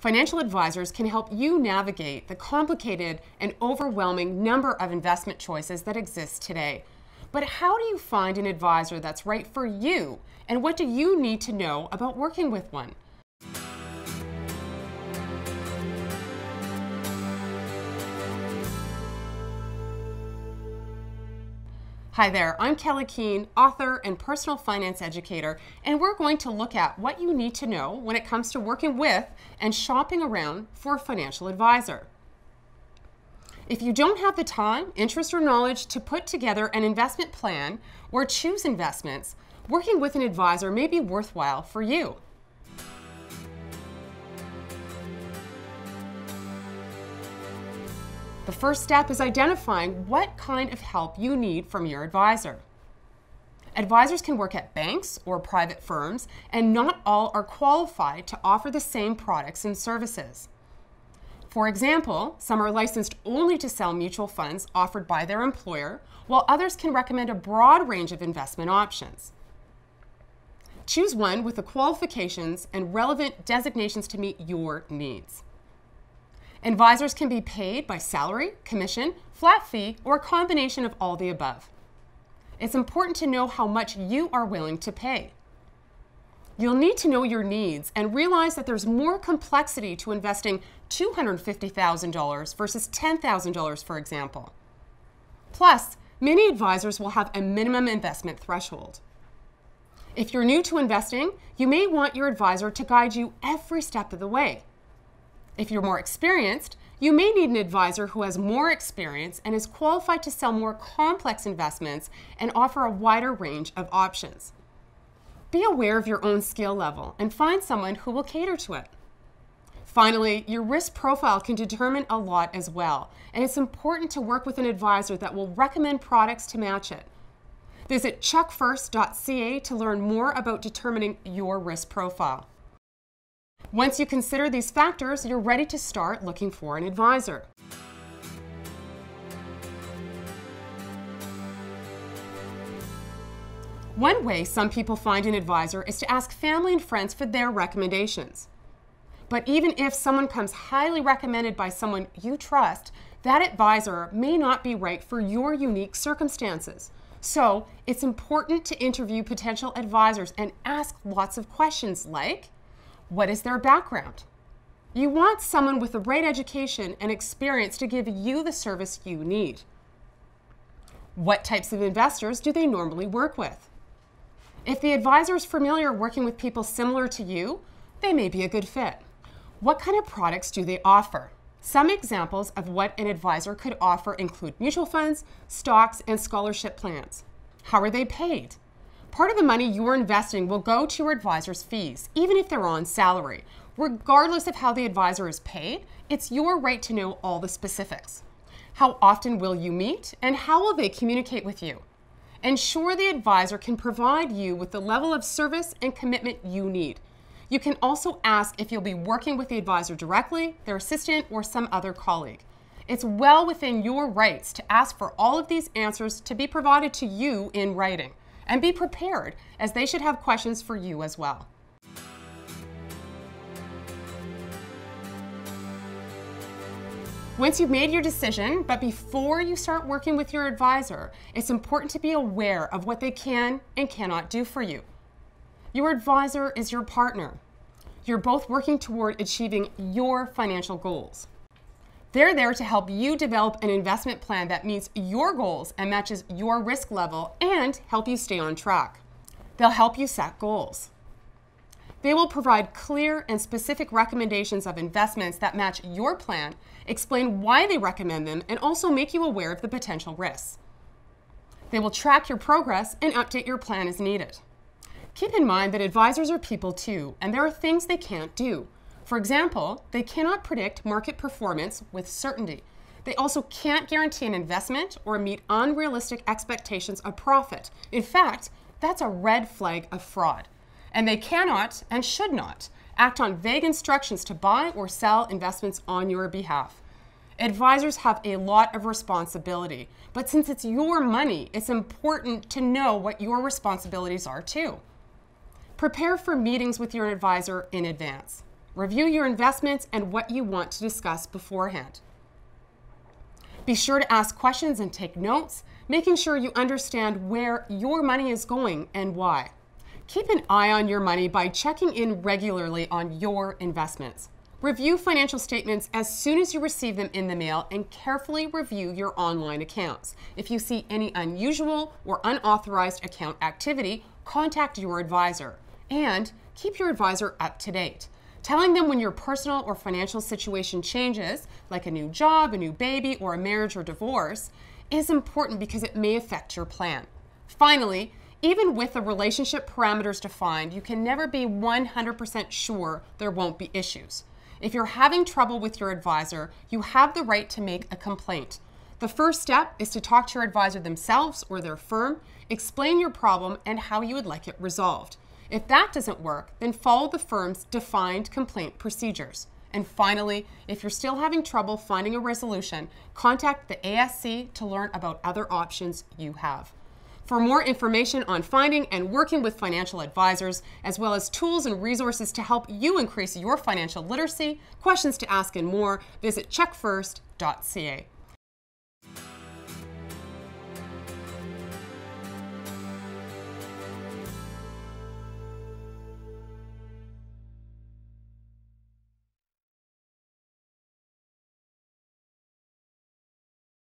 Financial advisors can help you navigate the complicated and overwhelming number of investment choices that exist today. But how do you find an advisor that's right for you? And what do you need to know about working with one? Hi there, I'm Kelley Keehn, author and personal finance educator, and we're going to look at what you need to know when it comes to working with and shopping around for a financial advisor. If you don't have the time, interest, or knowledge to put together an investment plan or choose investments, working with an advisor may be worthwhile for you. The first step is identifying what kind of help you need from your advisor. Advisors can work at banks or private firms, and not all are qualified to offer the same products and services. For example, some are licensed only to sell mutual funds offered by their employer, while others can recommend a broad range of investment options. Choose one with the qualifications and relevant designations to meet your needs. Advisors can be paid by salary, commission, flat fee, or a combination of all the above. It's important to know how much you are willing to pay. You'll need to know your needs and realize that there's more complexity to investing $250,000 versus $10,000, for example. Plus, many advisors will have a minimum investment threshold. If you're new to investing, you may want your advisor to guide you every step of the way. If you're more experienced, you may need an advisor who has more experience and is qualified to sell more complex investments and offer a wider range of options. Be aware of your own skill level and find someone who will cater to it. Finally, your risk profile can determine a lot as well, and it's important to work with an advisor that will recommend products to match it. Visit checkfirst.ca to learn more about determining your risk profile. Once you consider these factors, you're ready to start looking for an advisor. One way some people find an advisor is to ask family and friends for their recommendations. But even if someone comes highly recommended by someone you trust, that advisor may not be right for your unique circumstances. So it's important to interview potential advisors and ask lots of questions like what is their background? You want someone with the right education and experience to give you the service you need. What types of investors do they normally work with? If the advisor is familiar working with people similar to you, they may be a good fit. What kind of products do they offer? Some examples of what an advisor could offer include mutual funds, stocks, and scholarship plans. How are they paid? Part of the money you are investing will go to your advisor's fees, even if they're on salary. Regardless of how the advisor is paid, it's your right to know all the specifics. How often will you meet, and how will they communicate with you? Ensure the advisor can provide you with the level of service and commitment you need. You can also ask if you'll be working with the advisor directly, their assistant, or some other colleague. It's well within your rights to ask for all of these answers to be provided to you in writing and be prepared as they should have questions for you as well. Once you've made your decision, but before you start working with your advisor, it's important to be aware of what they can and cannot do for you. Your advisor is your partner. You're both working toward achieving your financial goals. They're there to help you develop an investment plan that meets your goals and matches your risk level and help you stay on track. They'll help you set goals. They will provide clear and specific recommendations of investments that match your plan, explain why they recommend them, and also make you aware of the potential risks. They will track your progress and update your plan as needed. Keep in mind that advisors are people too, and there are things they can't do. For example, they cannot predict market performance with certainty. They also can't guarantee an investment or meet unrealistic expectations of profit. In fact, that's a red flag of fraud. And they cannot and should not act on vague instructions to buy or sell investments on your behalf. Advisors have a lot of responsibility, but since it's your money, it's important to know what your responsibilities are too. Prepare for meetings with your advisor in advance. Review your investments and what you want to discuss beforehand. Be sure to ask questions and take notes, making sure you understand where your money is going and why. Keep an eye on your money by checking in regularly on your investments. Review financial statements as soon as you receive them in the mail and carefully review your online accounts. If you see any unusual or unauthorized account activity, contact your advisor. And keep your advisor up to date. Telling them when your personal or financial situation changes, like a new job, a new baby, or a marriage or divorce, is important because it may affect your plan. Finally, even with the relationship parameters defined, you can never be 100% sure there won't be issues. If you're having trouble with your advisor, you have the right to make a complaint. The first step is to talk to your advisor themselves or their firm, explain your problem and how you would like it resolved. If that doesn't work, then follow the firm's defined complaint procedures. And finally, if you're still having trouble finding a resolution, contact the ASC to learn about other options you have. For more information on finding and working with financial advisors, as well as tools and resources to help you increase your financial literacy, questions to ask, and more, visit checkfirst.ca.